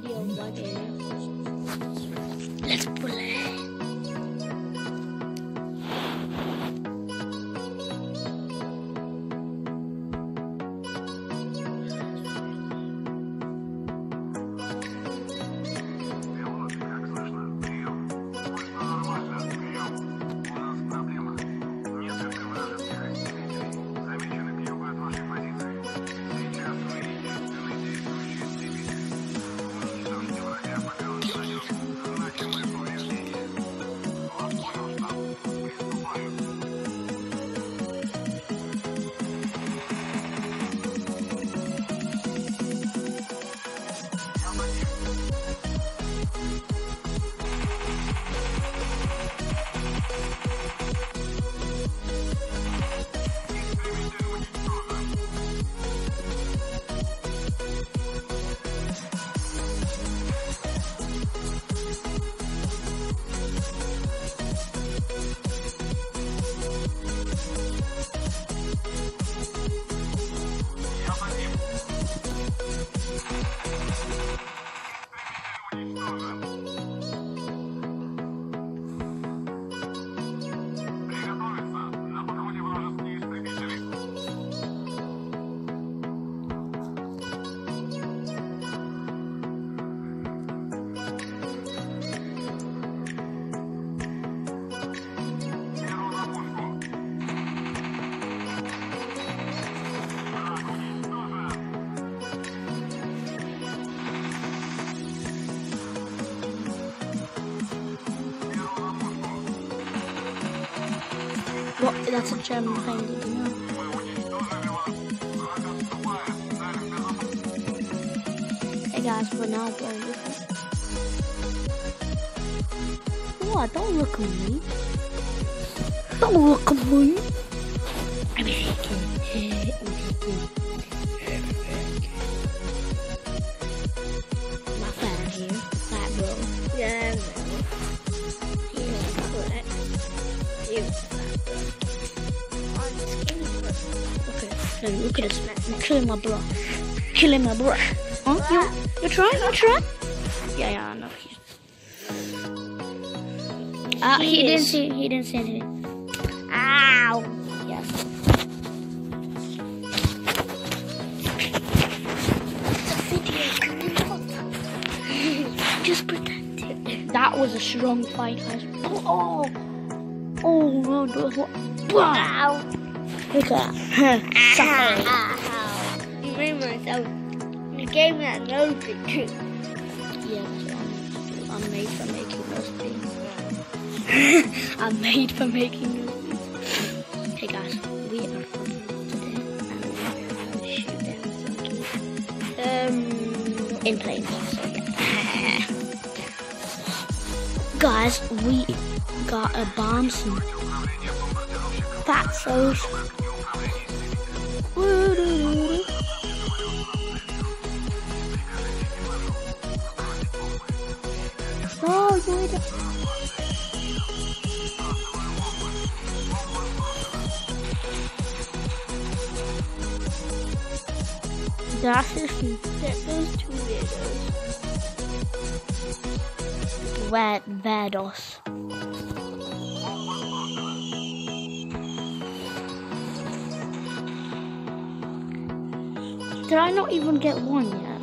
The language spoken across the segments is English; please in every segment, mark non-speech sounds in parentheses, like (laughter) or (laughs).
video. Let's play. that's a German thing to do. Hey guys, we're now playing this. What? Don't look at me. Don't look at me. I'm hacking. I'm hacking. you. Look at this. man. I'm killing my bro. Killing my bro. Huh? You, you trying? You trying? Yeah, yeah, I know. Uh, he, He didn't see. He didn't see anything. Ow! Yes. Just pretend it. That was a strong fight, guys. Oh, oh, oh no? Wow. Look at that. Sorry. You made myself. You gave me that nose picture. Yeah, I'm made for making those things. (laughs) I'm made for making those things. Hey guys, we are fucking today, and we're going to shoot down. Um, in planes. So. (laughs) Guys, we got a bomb some fatsos. Oh, good. Das ist ein fettes Tornados. Red Vados. Did I not even get one yet?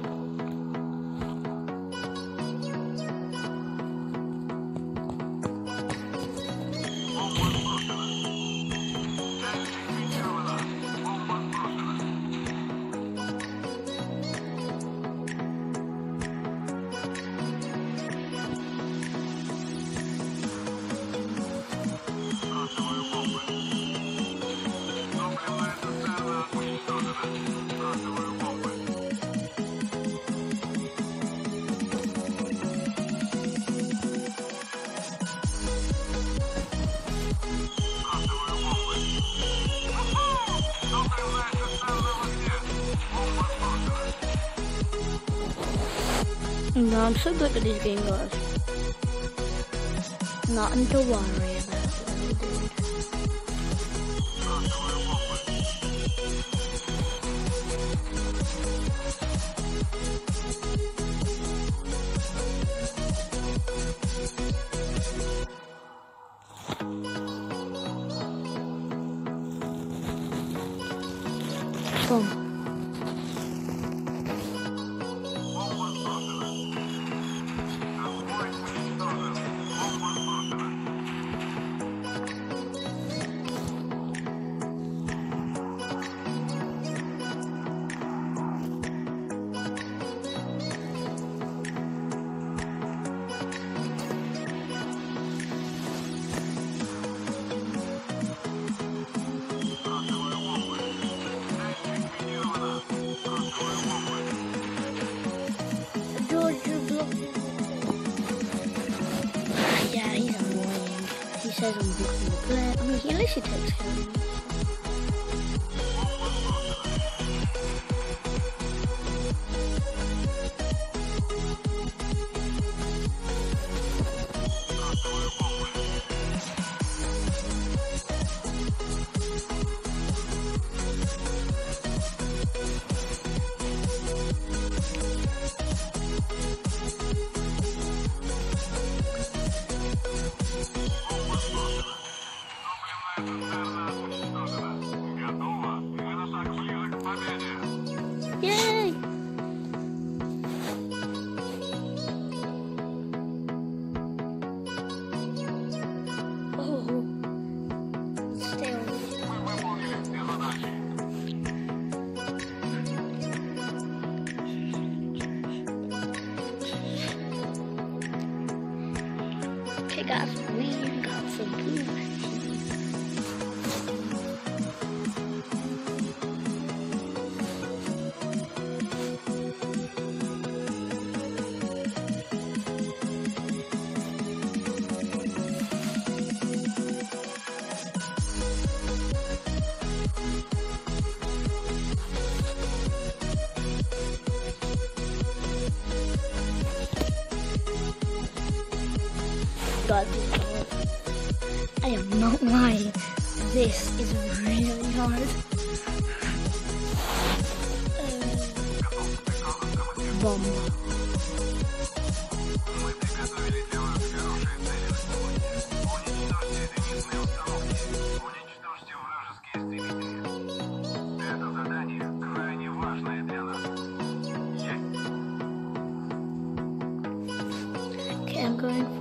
No, I'm so good at this game, guys. Not until worry about Boom. I'm blocking the player. I mean, he least he takes care guys I am not lying. This is really hard. Uh, bomb. Okay, I'm going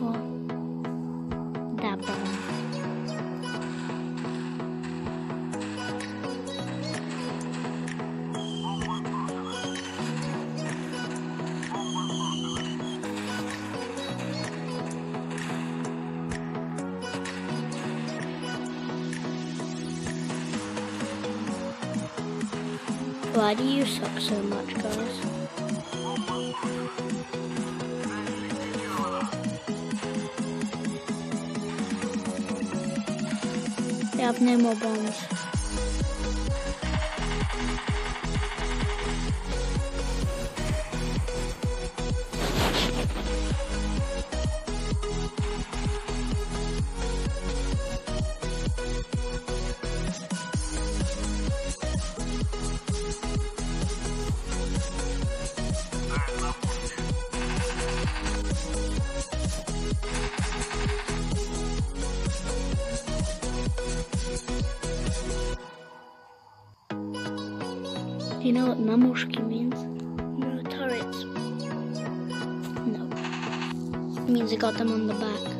Why do you suck so much, guys? They have no more bombs. Do you know what namushki means? No turrets. No. It means I got them on the back.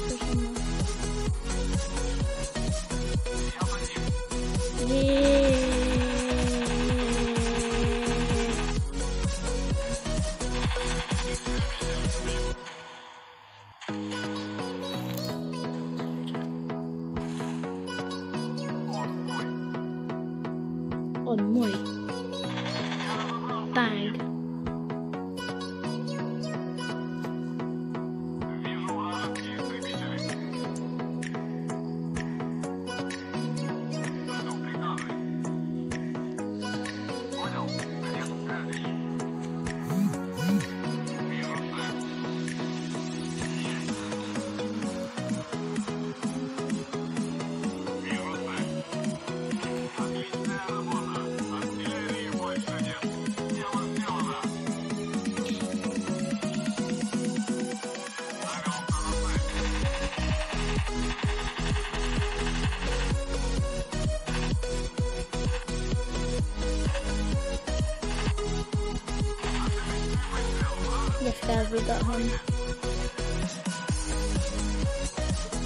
bag. if they ever got home.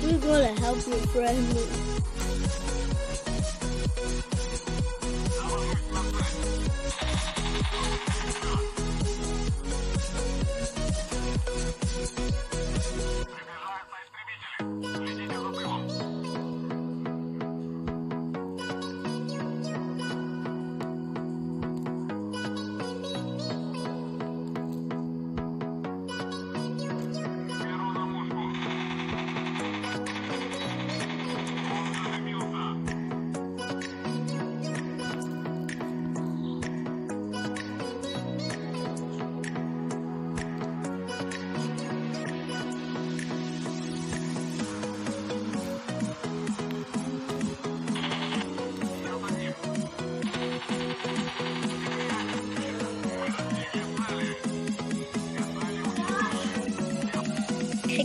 We're gonna help your friend. Thank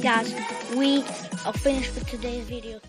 guys, we are finished with today's video.